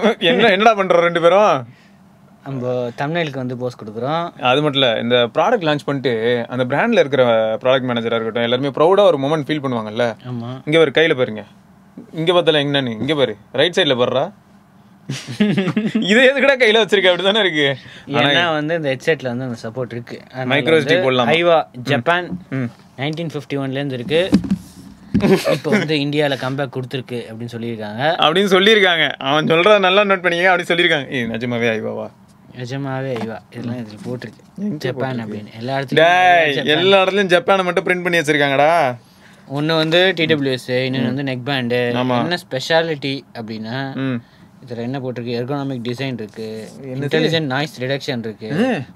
என்ன என்னடா பண்றோம் ரெண்டு பேரும்? நம்ம தமிழ்நாட்டுக்கு வந்து போஸ்ட் கொடுக்குறோம். அது மட்டும் இல்ல இந்த ப்ராடக்ட் லான்ச் பண்ணிட்டு அந்த பிராண்ட்ல இருக்கிற ப்ராடக்ட் மேனேஜரா இருக்கட்டும் எல்லாருமே ப்ரௌடா ஒரு மூமெண்ட் ஃபீல் பண்ணுவாங்கல்ல? இங்க பாரு கையில பாருங்க. இங்க பார்த்தால என்னன்னு இங்க பாரு ரைட் சைடுல பாருடா. இது எதுக்குடா கையில வச்சிருக்க? அப்படிதானே இருக்கு. ஏன்னா வந்து இந்த ஹெட்செட்ல வந்து அந்த சப்போர்ட் இருக்கு. வந்து போடலாமா? ஐவா ஜப்பான். நைன்டீன் ஃபிஃப்டி ஒன்லேருந்து இருக்கு. இப்போ வந்து இந்தியாவில் கம்பேக் கொடுத்துருக்கு அப்படின்னு சொல்லியிருக்காங்க. அப்படின்னு சொல்லியிருக்காங்க. அவன் சொல்றத நல்லா நோட் பண்ணிக்க அப்படின்னு சொல்லியிருக்காங்க. ஏய் நிஜமாவே ஐவாவா நிஜமாவே ஐவா. இதெல்லாம் இதில் போட்டிருக்கு. ஜப்பான் அப்படின்னு. எல்லா இடத்துலையும் எல்லா இடத்துலயும் ஜப்பானை மட்டும் பிரிண்ட் பண்ணி வச்சிருக்காங்கடா. ஒன்று வந்து டிடபிள்யூஎஸ் இன்னொன்று வந்து நெக் பேண்டு. என்ன ஸ்பெஷாலிட்டி அப்படின்னா இதில் என்ன போட்டிருக்கு? எர்கோனாமிக் டிசைன் இருக்கு. இன்டெலிஜென்ட் நாய்ஸ் ரிடக்ஷன் இருக்கு.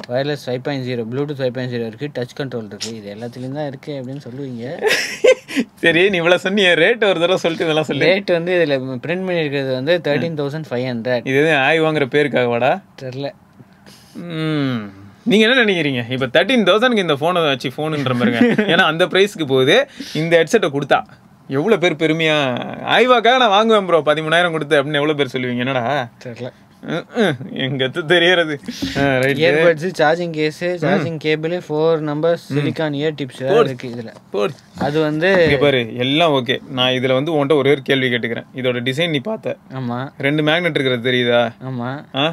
Wireless five point zero Bluetooth five point zero இருக்கு. டச் கண்ட்ரோல் இருக்கு. இது எல்லாத்துலேயும் தான் இருக்கு அப்படின்னு சொல்லுவீங்க. சரி நீ இவ்வளவு சொன்னிய ரேட் ஒரு தடவை சொல்லிட்டு இதெல்லாம் சொல்லு. ரேட் வந்து இதில் பிரிண்ட் பண்ணியிருக்கிறது வந்து தேர்ட்டீன் தௌசண்ட் ஃபைவ் ஹண்ட்ரட் இது எதுவும் ஆய் வாங்குற பேருக்காகவாடா? தெரில ம். நீங்க என்ன நினைக்கிறீங்க? இப்ப தேர்ட்டீன் தௌசண்ட்க்கு இந்த போனை வச்சு போனுன்ற பாருங்க ஏன்னா அந்த பிரைஸ்க்கு போகுது. இந்த ஹெட்செட்டை கொடுத்தா. எவ்வளவு பேர் பெருமையா? ஆய்வாக்காக நான் வாங்குவேன் ப்ரோ பதிமூணாயிரம் கொடுத்து அப்படின்னு எவ்வளவு பேர் சொல்லுவீங்க? என்னடா? தெரில ம். எங்கத்து தெரியறது right earbuds charging case charging cable four numbers silicone ear tips இருக்கு இதில். அது வந்து இங்க பாரு எல்லாம் ஓகே நான் இதுல வந்து உன்கிட்ட ஒரே ஒரு கேள்வி கேட்டுக்கிறேன். இதோட டிசைன் நீ பார்த்த. ஆமாம் ரெண்டு மேக்னெட் இருக்கிறது தெரியுதா? ஆமாம் ஆ?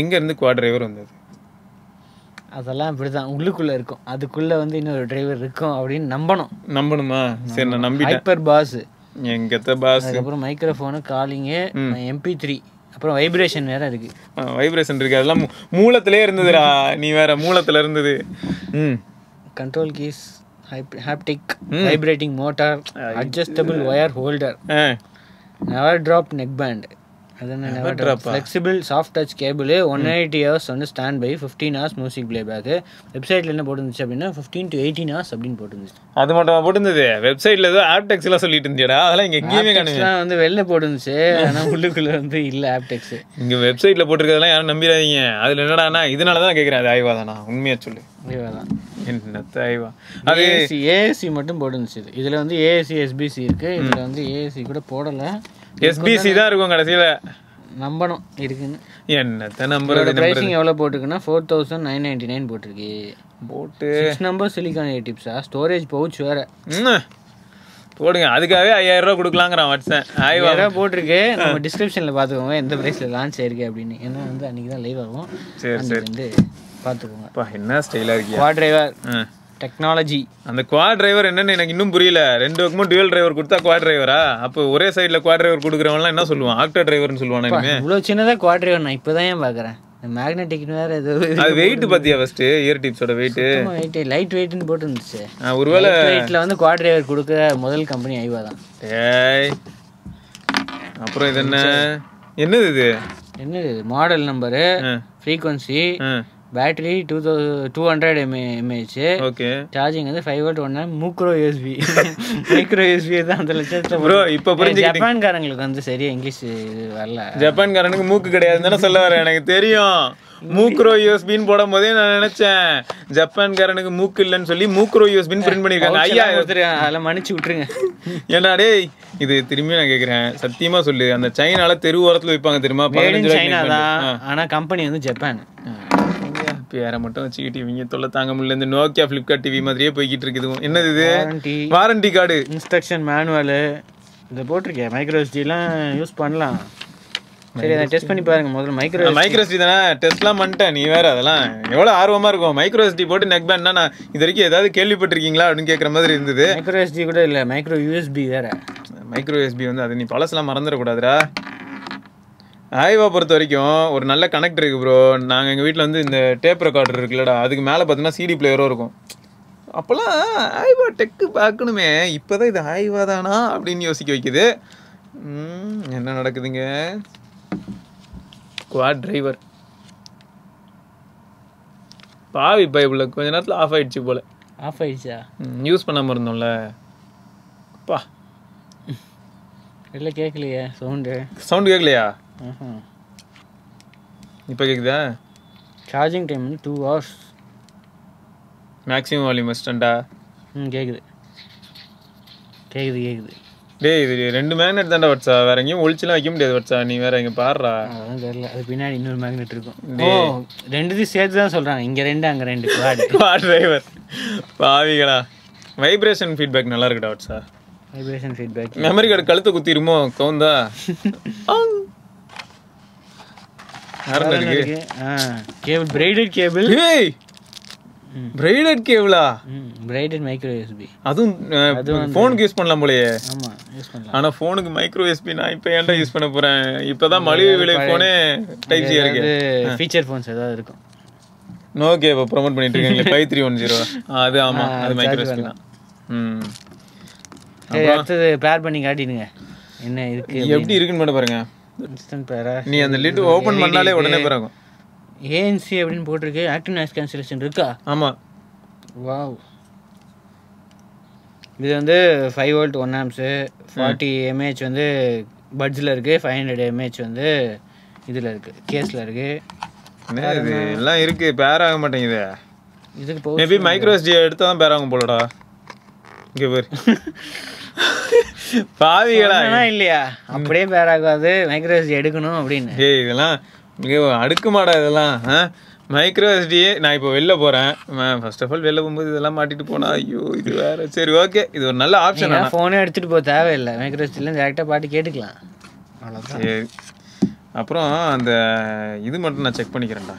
எங்க இருந்து குவா டிரைவர் வந்தது? அதெல்லாம் இப்படிதான். உள்ளுக்குள்ள இருக்கும். அதுக்குள்ள வந்து இன்னொரு டிரைவர் இருக்கும் அப்படின்னு நம்பணும். நம்பணுமா? சரி நான் நம்பிட்டேன். ஹைப்பர் பாஸ் எங்கத்த பாஸ் அதுக்கப்புறம் மைக்ரோஃபோனு காலிங்கு எம்பி த்ரீ அப்புறம் வைப்ரேஷன் வேற இருக்கு. வைப்ரேஷன் இருக்கு. அதெல்லாம் மூலத்திலே இருந்ததுடா. நீ வேற மூலத்துல இருந்தது. ம். Control keys haptic vibrating motor adjustable wire holder never drop neck band flexible soft touch cable one eighty hours வந்து standby fifteen hours music play back வெப்சைட்டில் என்ன போட்டுருந்துச்சு அப்படின்னா ஃபிஃப்டீன் டு எயிட்டீன் ஹவர்ஸ் அப்படின்னு போட்டுருந்துச்சு. அது மட்டும் போட்டுருந்தது? வெப்சைட்ல ஏதோ ஆப்டெக்ஸ் எல்லாம் சொல்லிட்டு இருந்தியடா அதெல்லாம் இங்க எங்கேயுமே காணுமே வந்து வெளில போட்டுருந்துச்சு ஆனால் உள்ளுக்குள்ள வந்து இல்லை ஆப்டெக்ஸ் இங்க வெப்சைட்ல போட்டிருக்கதெல்லாம் யாரும் நம்பிடாதீங்க. அதுல என்னடானா இதனால தான் கேக்குறேன் அது ஆய்வா தானா? உண்மையா சொல்லு. தான். என்னத்த ஆய்வா அது ஏஎஸ்சி ஏஎஸ்சி மட்டும் போட்டுருந்துச்சு இது. இதுல வந்து ஏஎஸ்சி எஸ்பிசி இருக்கு. இதுல வந்து ஏஎஸ்சி கூட போடல. எஸ்பிசி தான் இருக்கும் கடைசியில. நம்பணும் இருக்குன்னு. என்னத்த இதோட நம்புறது. பிரைசிங் எவ்வளவு போட்டிருக்குன்னா four thousand nine ninety nine போட்டிருக்கு. போட்டு. நம்பர் சிலிக்கான் டிப்ஸா ஸ்டோரேஜ் பவுச் வேற. ம். போடுங்க. அதுக்காகவே ஐயாயிரம் ரூபா கொடுக்கலாங்கிறான் வாட்ஸ்அப் ஆய்வா வேற போட்டிருக்கு. நம்ம டிஸ்கிரிப்ஷன்ல பாத்துக்கோங்க எந்த பிரைஸ்ல லான்ச் ஆயிருக்கு அப்படின்னு. ஏன்னா வந்து அன்னைக்கு தான் லைவ் ஆகும். சரி அன்னைக்கு வந்து பாத்துக்கோங்க அப்பா என்ன ஸ்டைலா இருக்கியா? குவா டிரைவர் ஆ. டெக்னாலஜி அந்த குவா டிரைவர் என்னன்னு எனக்கு இன்னும் புரியல. ரெண்டு பக்கமும் டுவல் டிரைவர் கொடுத்தா குவா டிரைவரா அப்போ ஒரே சைடுல குவா டிரைவர் கொடுக்குறவன்லாம் என்ன சொல்லுவான்? ஆக்டர் டிரைவர்னு சொல்லுவான் இனிமே? இவ்வளவு சின்னதா குவா டிரைவர் நான் இப்பதான் ஏன் பாக்குறேன்? மேக்னெட்டிக் வேற ஏதோ அது வெயிட் பாத்தியா ஃபர்ஸ்ட் இயர் டிப்ஸோட வெயிட் வெயிட் லைட் வெயிட்னு போட்டு இருந்துச்சு ஒருவேளை வெயிட்ல வந்து குவா டிரைவர் கொடுக்குற முதல் கம்பெனி ஐவா தான். ஏய். அப்புறம் இது என்ன? என்னது இது? என்னது model number. Frequency battery two தௌ two hundred MA MAH okay charging வந்து five watt one micro USB micro USB தான் அந்த லட்சத்தில் ப்ரோ இப்போ புரிஞ்சு ஜப்பான்காரங்களுக்கு வந்து சரியா இங்கிலீஷ் இது வரல. ஜப்பான்காரனுக்கு மூக்கு கிடையாதுன்னு தானே சொல்ல வரேன் எனக்கு தெரியும். மூக்ரோ யூஎஸ்பின்னு போடும் போதே நான் நினைச்சேன். ஜப்பான்காரனுக்கு மூக்கு இல்லைன்னு சொல்லி மூக்ரோ யூஎஸ்பின்னு பிரிண்ட் பண்ணிருக்காங்க ஐயா அதெல்லாம் மன்னிச்சு விட்டுருங்க. ஏன்னா டேய் இது திரும்பி நான் கேக்குறேன். சத்தியமா சொல்லு. அந்த சைனால தெரு ஓரத்துல வைப்பாங்க தெரியுமா? பதினஞ்சு. ஆனா கம்பெனி வந்து ஜப்பான் பேரை மட்டும் வச்சுக்கிட்டு இவங்க தொல்லை தாங்க முடியல. இந்த நோக்கியா பிளிப்கார்ட் டிவி மாதிரியே போய்கிட்டு இருக்குது. என்னது இது? வாரண்டி கார்டு இன்ஸ்ட்ரக்ஷன் மேனுவலு இதை போட்டிருக்கேன் மைக்ரோ எஸ்டிலாம் யூஸ் பண்ணலாம். சரி அதை டெஸ்ட் பண்ணி பாருங்க. முதல்ல மைக்ரோ மைக்ரோஸ்டி தானே? டெஸ்ட்லாம் பண்ணிட்டேன். நீ வேற அதெல்லாம் எவ்வளவு ஆர்வமா இருக்கும்? மைக்ரோஸ்டி போட்டு நெக் பேண்ட்னா நான் இது வரைக்கும் ஏதாவது கேள்விப்பட்டிருக்கீங்களா அப்படின்னு கேட்குற மாதிரி இருந்தது. மைக்ரோ எஸ்டி கூட இல்லை. மைக்ரோ யூஎஸ்பி வேற. மைக்ரோ எஸ்பி வந்து அது நீ பழசெல்லாம் மறந்துடக்கூடாதுடா. ஆய்வா பொறுத்த வரைக்கும் ஒரு நல்ல கனெக்ட் இருக்கு ப்ரோ நாங்கள் எங்கள் வீட்டில் வந்து இந்த டேப் ரெக்கார்டர் இருக்குல்லடா. அதுக்கு மேலே பார்த்தீங்கன்னா சிடி பிளேயரும் இருக்கும். அப்போல்லாம் ஆய்வா டெக்கு பார்க்கணுமே. இப்போதான் இது ஆய்வா தானா அப்படின்னு யோசிக்க வைக்குது. என்ன நடக்குதுங்க? குவாட் டிரைவர் பாவி பைபிள் கொஞ்ச நேரத்தில் ஆஃப் ஆயிடுச்சு போல. ஆஃப் ஆயிடுச்சா? யூஸ் பண்ணாமல் இருந்தோம்ல. பா. இல்லை கேட்கலையே சவுண்டு சவுண்ட் கேட்கலையா இப்போ கேக்குதா? சார்ஜிங் டைம் வந்து டூ ஹவர்ஸ் மேக்ஸிமம் வால்யூம் அஸ்டண்டா ம் கேட்குது கேட்குது கேட்குது டேய் இது ரெண்டு மேக்னெட் தான்டா வச்சா. வேற எங்கேயும் ஒளிச்சுலாம் வைக்க முடியாது வச்சா. நீ வேற இங்க பாடுறா அதான் தெரியல. அது பின்னாடி இன்னொரு மேக்னெட் இருக்கும். ஓ ரெண்டுத்தையும் சேர்த்து தான் சொல்றாங்க. இங்க ரெண்டு அங்க ரெண்டு. வா டிரைவர் பாவிகளா. வைப்ரேஷன் ஃபீட்பேக் நல்லா இருக்குடா வச்சா. வைப்ரேஷன் ஃபீட்பேக் மெமரி கார்டு கழுத்தை குத்திருமோ கவுந்தா? யாரும் இருக்கு? Cable braided cable. ஏய்! பிரைடட் கேபிளா? பிரைடட் மைக்ரோ யூஎஸ்பி அதுவும் ஃபோனுக்கு யூஸ் பண்ணலாம் போலயே. ஆமா யூஸ் பண்ணலாம். ஆனா ஃபோனுக்கு மைக்ரோ நான் இப்போ ஏன்டா யூஸ் பண்ண போறேன்? இப்பதான் மலிவு விலை போனே டைப் சி இருக்கு. ஃபீச்சர் ஃபோன்ஸ் ஏதாவது இருக்கும். நோக்கே இப்போ ப்ரோமோட் பண்ணிட்டு இருக்கீங்களே ஃபைவ் த்ரீ ஒன் ஜீரோ அது ஆமா அது மைக்ரோ எஸ்பி தான். ம். சரி அடுத்தது பேர் பண்ணி காட்டிடுங்க. என்ன இருக்கு எப்படி இருக்குன்னு மட்டும் பாருங்க. இன்ஸ்டன்ட் பேரா நீ அந்த லிட் ஓபன் பண்ணாலே உடனே பிறகும். ஏஎன்சி அப்படின்னு போட்டிருக்கு. ஆக்டிவ் நாய்ஸ் கேன்சலேஷன் இருக்கா? ஆமா. வாவ் இது வந்து five volt one amps forty MAH வந்து பட்ஸில் இருக்குது ஃபைவ் ஹண்ட்ரட் எம்ஏஹெச் வந்து இதில் இருக்குது கேஸில் இருக்குது இது? எல்லாம் இருக்கு. பேர் ஆக மாட்டேங்குது. இதுக்கு மேபி மைக்ரோ எஸ்டி எடுத்தா தான் பேர் ஆகும் போலடா. இங்க பாரு. பாவிகளா? இல்லையா? அப்படியே பேர் ஆகாது மைக்ரோஸ் எடுக்கணும் அப்படின்னு. ஏய் இதெல்லாம் இங்க அடுக்குமாடா இதெல்லாம் மைக்ரோ எஸ்டியே நான் இப்போ வெளில போறேன். ஃபர்ஸ்ட் ஆஃப் ஆல் வெளில போகும்போது இதெல்லாம் மாட்டிட்டு போனா ஐயோ இது வேற. சரி ஓகே இது ஒரு நல்ல ஆப்ஷன் ஃபோனே எடுத்துகிட்டு போக தேவையில்லை. மைக்ரோஸ்டில் டேரெக்டாக பாட்டு கேட்டுக்கலாம். அவ்வளோதான் சரி. அப்புறம் அந்த இது மட்டும் நான் செக் பண்ணிக்கிறேன்டா.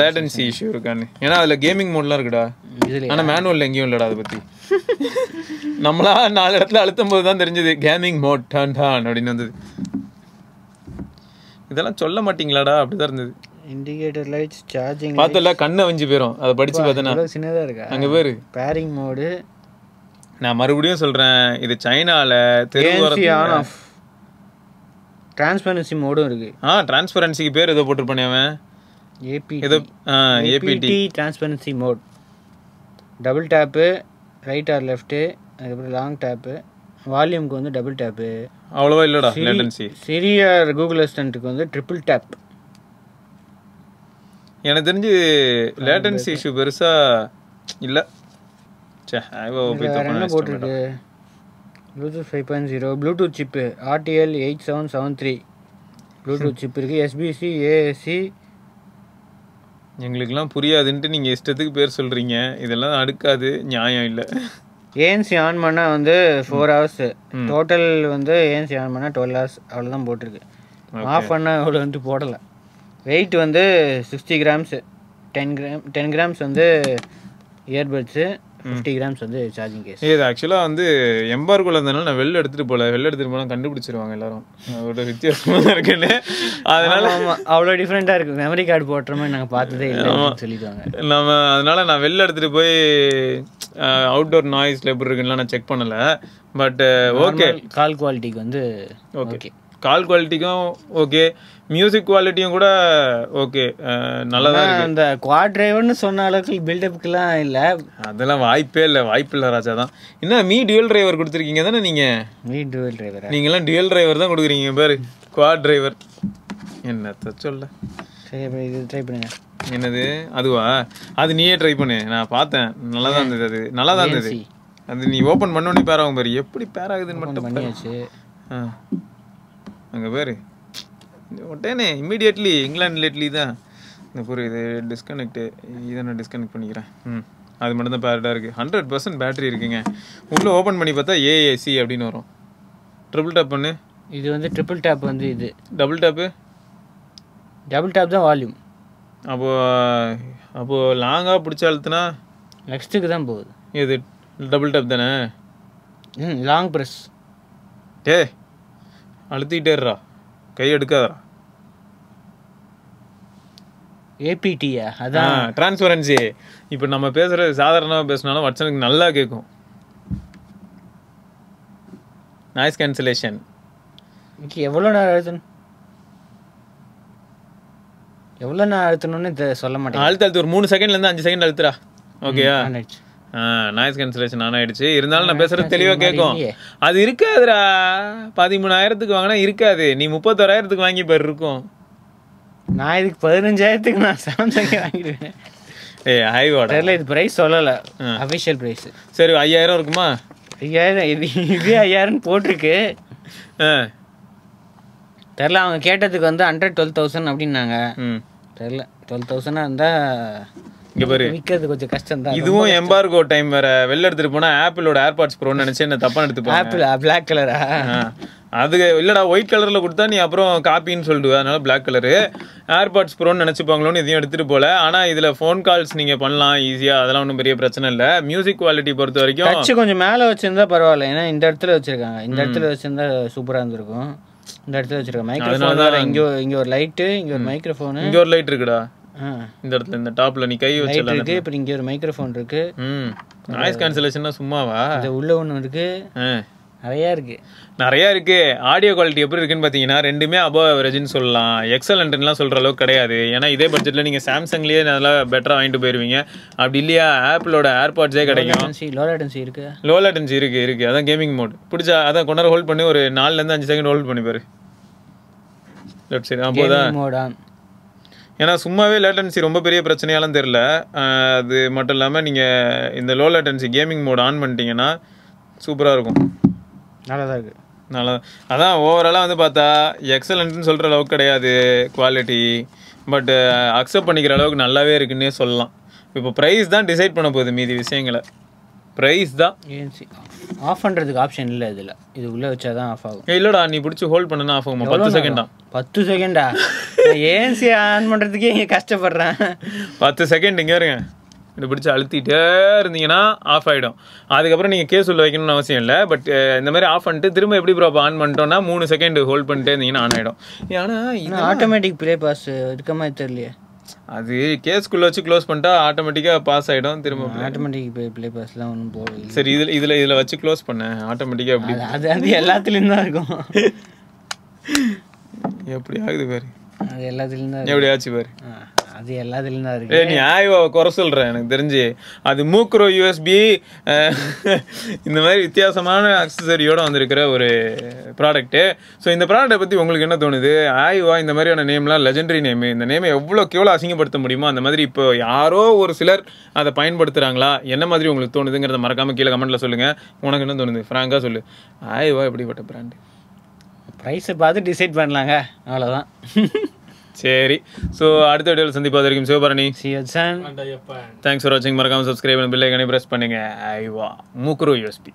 லேட்டன்சி இஷ்யூ இருக்கான்னு. ஏன்னா அதுல கேமிங் மோட்லாம் இருக்குடா. இதில் ஆனா மேனுவல் எங்கேயும் இல்லடா அதை பத்தி. நம்மளா நாலு இடத்துல அழுத்தும் போது தான் தெரிஞ்சது. கேமிங் மோட் டான் டான் அப்படின்னு வந்தது. இதெல்லாம் சொல்ல மாட்டீங்களாடா? அப்படிதான் இருந்தது. இண்டிகேட்டர் லைட்ஸ் சார்ஜிங் பார்த்தல கண்ணை வஞ்சி போயிரும். அதை படிச்சு பார்த்தனா சின்னதாக இருக்கா? அங்க பேரு. பேரிங் மோடு நான் மறுபடியும் சொல்றேன். இது ஆன் தெருவோரம் ஆஃப் டிரான்ஸ்பரன்சி மோடும் இருக்கு. ஆ டிரான்ஸ்பரன்சிக்கு பேர் ஏதோ போட்டிருப்பானே அவன். ஏபி ஏதோ ABT ABT transparency mode double tap right or left அதுக்கப்புறம் லாங் டேப்பு வால்யூம்க்கு வந்து டபுள் டேப்பு அவ்வளவா இல்லடா லேட்டன்சி சிறிய கூகுள் அசிஸ்டண்ட்டுக்கு வந்து ட்ரிபிள் டேப் எனக்கு தெரிஞ்சு லேட்டன்சி இஷ்யூ பெருசா. இல்ல. சே என்ன போட்டிருக்கு? Bluetooth five point zero Bluetooth chip RTL eight seven seven three Bluetooth chip இருக்குது எஸ்பிசி ஏஎஸ்சி எங்களுக்கெல்லாம் புரியாதுன்ட்டு நீங்க இஷ்டத்துக்கு பேர் சொல்றீங்க. இதெல்லாம் அடுக்காது நியாயம் இல்ல. ஏஎன்சி ஆன் பண்ணால் வந்து ஃபோர் ஹவர்ஸ் டோட்டல் வந்து ஏஎன்சி ஆன் பண்ணால் டுவெல் ஹவர்ஸ் அவ்வளோதான் போட்டிருக்கு. ஆஃப் பண்ணால் அவ்வளோ வந்து போடலை. வெயிட் வந்து sixty grams ten gram ten grams வந்து இயர்பட்ஸு ஃபிஃப்டி கிராம்ஸ் வந்து சார்ஜிங் கேஸ் இது ஆக்சுவலா வந்து எம்பார்குள்ள இருந்தனால நான் வெளில எடுத்துட்டு போல. வெளில எடுத்துட்டு போனா கண்டுபிடிச்சிருவாங்க எல்லாரும். ஒரு வித்தியாசமா தான் இருக்குன்னு. அதனால அவ்வளோ டிஃப்ரெண்ட்டாக இருக்குது மெமரி கார்டு போட்டுற மாதிரி நாங்கள் பார்த்ததே இல்லைன்னு சொல்லிடுவாங்க. நம்ம அதனால நான் வெளில எடுத்துட்டு போய் அவுட்டோர் நாய்ஸ்ல எப்படி இருக்குன்னு நான் செக் பண்ணல. பட் ஓகே கால் குவாலிட்டிக்கு வந்து ஓகே கால் குவாலிட்டிக்கும் ஓகே மியூசிக் குவாலிட்டியும் கூட ஓகே. நல்லா தான் அந்த குவாட் டிரைவர்னு சொன்ன அளவுக்கு பில்டப்புக்கெல்லாம் இல்லை. அதெல்லாம் வாய்ப்பே இல்லை வாய்ப்பு இல்லை ராஜா தான். என்ன மீ டியூல் டிரைவர் கொடுத்துருக்கீங்க தானே நீங்க? மீ டுவெல் டிரைவரா நீங்களாம் டியூல் டிரைவர் தான் கொடுக்குறீங்க பேரு. குவாட் டிரைவர் என்னத்த சொல்ல? சரி இது ட்ரை பண்ணுங்க. என்னது? அதுவா? அது நீயே ட்ரை பண்ணு. நான் பார்த்தேன். நல்லா தான் இருந்தது அது. நல்லா தான் இருந்தது. அது நீ ஓப்பன் பண்ணோடனே பேர் ஆகும் பாரு. எப்படி பேர் ஆகுதுன்னு மட்டும். பண்ணியாச்சு. ஆ. அங்கே பேரு. உடனே இம்மிடியட்லி இங்கிலாந்து லேட்லி தான். இந்த பொரு இது டிஸ்கனெக்ட்டு இதை நான் டிஸ்கனெக்ட் பண்ணிக்கிறேன். ம் அது மட்டும் தான் பேரடாக இருக்குது ஹண்ட்ரட் பர்சன்ட் பேட்டரி இருக்குங்க. உள்ளே ஓப்பன் பண்ணி பார்த்தா ஏஏசி அப்படின்னு வரும். ட்ரிபிள் டேப் பண்ணு இது வந்து ட்ரிபிள் டேப் வந்து இது. டபுள் டேப்பு டபுள் டேப் தான் வால்யூம் அப்போ அப்போது லாங்காக பிடிச்ச அழுத்துனா? நெக்ஸ்ட்டுக்கு தான் போகுது. இது டபுள் டேப் தானே? ம் லாங் ப்ரெஸ் டே அழுத்திக்கிட்டேறா கை எடுக்காதடா ஏபிடியா அதான். டிரான்ஸ்பரன்சி இப்போ நம்ம பேசுறது சாதாரணமாக பேசினாலும் வட்சனுக்கு நல்லா கேட்கும் நாய்ஸ் கேன்சலேஷன் இன்னைக்கு எவ்வளோ நேரம் அழுத்தணும்? எவ்வளோ நேரம் அழுத்தணும்னு சொல்ல மாட்டேன் அழுத்து அழுத்து ஒரு மூணு செகண்ட்லேருந்து அஞ்சு செகண்ட் அழுத்துறா. ஓகேயா. நாய்ஸ் கேன்சலேஷன் ஆன் ஆயிடுச்சு. இருந்தாலும் நான் பேசுறது தெளிவாக கேட்கும். அது இருக்காதுடா. பதிமூணாயிரத்துக்கு வாங்கினா இருக்காது. நீ முப்பத்தோராயிரத்துக்கு வாங்கி பாரு இருக்கும். நான் இதுக்கு பதினஞ்சாயிரத்துக்கு நான் சாம்சங் வாங்கிடுவேன். ஏய் ஹைவாடா தெரியல இது ப்ரைஸ் சொல்லலை. அஃபிஷியல் ப்ரைஸ் சரி ஐயாயிரம் இருக்குமா? ஐயாயிரம் இது இது ஐயாயிரம் போட்டிருக்கு. தெரில அவங்க கேட்டதுக்கு வந்து ஹண்ட்ரட் டுவெல் தௌசண்ட் அப்படின்னாங்க. ம். தெரில டுவெல் தௌசண்டாக இருந்தால் இங்க பாரு. விற்கிறது கொஞ்சம் கஷ்டம் தான் இதுவும் எம்பார்கோ டைம் வேற. வெளில எடுத்துட்டு போனா ஆப்பிளோட ஏர்பாட்ஸ் ப்ரோன்னு நினைச்சு என்ன தப்பா எடுத்துப்பாங்க. ஆப்பிள் பிளாக் கலரா. அது இல்லடா ஒயிட் கலர்ல கொடுத்தா நீ அப்புறம் காப்பின்னு சொல்லிடுவ அதனால பிளாக் கலரு ஏர்பாட்ஸ் ப்ரோன்னு நினைச்சுப்பாங்களோன்னு இதையும் எடுத்துட்டு போல. ஆனா இதுல ஃபோன் கால்ஸ் நீங்க பண்ணலாம் ஈஸியா அதெல்லாம் ஒன்றும் பெரிய பிரச்சனை இல்ல. மியூசிக் குவாலிட்டி பொறுத்த வரைக்கும் டச் கொஞ்சம் மேலே வச்சிருந்தா பரவாயில்ல. ஏன்னா இந்த இடத்துல வச்சிருக்காங்க. இந்த இடத்துல வச்சிருந்தா சூப்பராக இருந்திருக்கும். இந்த இடத்துல வச்சிருக்காங்க மைக்ரோஃபோன் இங்கே இங்கே ஒரு லைட்டு இங்கே ஒரு மைக்ரோஃபோனு இங்க ஒரு லைட் இருக்குடா. இந்த இடத்துல இந்த டாப்ல நீ கை லைட் வச்சல இருக்கு இப்போ இங்கே ஒரு மைக்ரோஃபோன் இருக்கு. ம். நாய்ஸ் கேன்சலேஷன்னா சும்மாவா? இது உள்ள ஒன்று இருக்கு. நிறையா இருக்கு. நிறைய இருக்கு. ஆடியோ குவாலிட்டி எப்படி இருக்குன்னு பார்த்தீங்கன்னா ரெண்டுமே அபவ் அவரேஜ்னு சொல்லலாம். எக்ஸலண்ட்லாம் சொல்ற அளவுக்கு கிடையாது. ஏன்னா இதே பட்ஜெட்ல நீங்க சாம்சங்லயே நல்லா பெட்டரா வாங்கிட்டு போயிருவீங்க. அப்படி இல்லையா ஆப்பிளோட ஏர்பாட்ஸே கிடைக்கும். லோ லேட்டன்சி இருக்கு. லோ லேட்டன்சி இருக்கு இருக்கு. அதான் கேமிங் மோட் பிடிச்சா அதான் கொண்டாட ஹோல்ட் பண்ணி ஒரு நாலுல இருந்து அஞ்சு செகண்ட் ஹோல்ட் பண்ணி பாரு. லெஃப்ட் சைடு அப்போதான். ஏன்னா சும்மாவே லேட்டன்சி ரொம்ப பெரிய பிரச்சனையாலும் தெரில அது மட்டும் இல்லாமல் நீங்கள் இந்த low latency gaming mode on பண்ணிட்டீங்கன்னா சூப்பராக இருக்கும். நல்லா தான் இருக்கு. நல்லா அதான் ஓவராலாக வந்து பார்த்தா எக்ஸலண்ட்னு சொல்கிற அளவுக்கு கிடையாது குவாலிட்டி பட் அக்செப்ட் பண்ணிக்கிற அளவுக்கு நல்லாவே இருக்குன்னே சொல்லலாம். இப்போ ப்ரைஸ் தான் டிசைட் பண்ண போகுது மீதி விஷயங்களை. ப்ரைஸ் தான். ஏஎன்சி ஆஃப் பண்ணுறதுக்கு ஆப்ஷன் இல்லை இதில். இது உள்ளே வச்சா தான் ஆஃப் ஆகும் இல்லடா நீ பிடிச்சி ஹோல்ட் பண்ணனா ஆஃப் ஆகுமா. பத்து செகண்டா பத்து செகண்டா ஏஎன்சி ஆன் பண்ணுறதுக்கே இங்கே கஷ்டப்படுறேன். பத்து செகண்ட் இங்கே இருங்க. இது பிடிச்சி அழுத்திட்டே இருந்தீங்கன்னா ஆஃப் ஆகிடும் அதுக்கப்புறம் நீங்கள் கேஸ் உள்ள வைக்கணும்னு அவசியம் இல்லை. பட் இந்த மாதிரி ஆஃப் பண்ணிட்டு திரும்ப எப்படி ப்ரோ ஆன் பண்ணிட்டோம்னா மூணு செகண்ட் ஹோல்ட் பண்ணிட்டே இருந்தீங்கன்னா ஆன் ஆகிடும் ஏன்னா இது ஆட்டோமேட்டிக் ப்ளே பாஸ் இருக்க மாதிரி தெரியலையே. அது கேஸ்க்குள்ளே வச்சு க்ளோஸ் பண்ணிட்டா ஆட்டோமேட்டிக்காக பாஸ் ஆகிடும் திரும்ப ஆட்டோமேட்டிக் ப்ளே ப்ளே பாஸ்லாம் ஒன்றும் போகல சரி இதில் இதில் இதில் வச்சு க்ளோஸ் பண்ணேன் ஆட்டோமேட்டிக்காக அப்படி. அது அது எல்லாத்துலேயும் தான் இருக்கும். எப்படி ஆகுது பாரு. அது எல்லாத்துலேயும் தான் எப்படி ஆச்சு பாரு. அது எல்லாத்துலேயும் தான் இருக்கு. நீ ஆய்வா குறை சொல்ற எனக்கு தெரிஞ்சு. அது மூக்ரோ யூஎஸ்பி இந்த மாதிரி வித்தியாசமான அக்சசரியோட வந்திருக்கிற ஒரு ப்ராடக்ட்டு ஸோ இந்த ப்ராடக்ட்டை பற்றி உங்களுக்கு என்ன தோணுது? ஆய்வா இந்த மாதிரியான நேம்லாம் லெஜெண்டரி நேம் இந்த நேமை எவ்வளோக்கு எவ்வளோ அசிங்கப்படுத்த முடியுமோ அந்த மாதிரி இப்போ யாரோ ஒரு சிலர் அதை பயன்படுத்துகிறாங்களா என்ன மாதிரி உங்களுக்கு தோணுதுங்கிறத மறக்காம கீழே கமெண்ட்டில் சொல்லுங்கள் உனக்கு என்ன தோணுது? ஃப்ராங்காக சொல்லு. ஆய்வா எப்படிப்பட்ட பிராண்டு ப்ரைஸை பார்த்து டிசைட் பண்ணலாங்க. அவ்வளோதான் சரி. ஸோ அடுத்த வீடியோவில் சந்திப்பது வரைக்கும் சிவபரணி. தேங்க்ஸ் ஃபார் வாட்சிங் மறக்காம சப்ஸ்கிரைப் பண்ணி பில்லை கனி ப்ரெஸ் பண்ணுங்க. ஐவா மூக்குரு யூஎஸ்பி